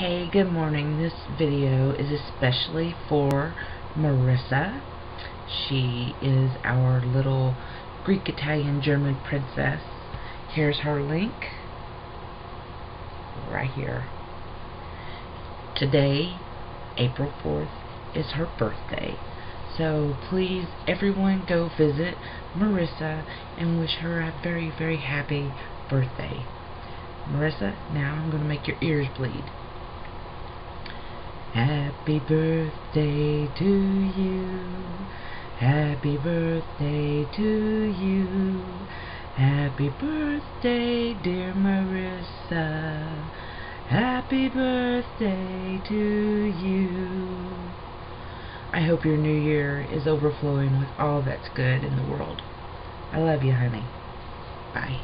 Hey, good morning. This video is especially for Marissa. She is our little Greek, Italian, German princess. Here's her link. Right here. Today, April 4th, is her birthday. So please, everyone go visit Marissa and wish her a very, very happy birthday. Marissa, now I'm going to make your ears bleed. Happy birthday to you. Happy birthday to you. Happy birthday, dear Marissa. Happy birthday to you. I hope your new year is overflowing with all that's good in the world. I love you, honey. Bye.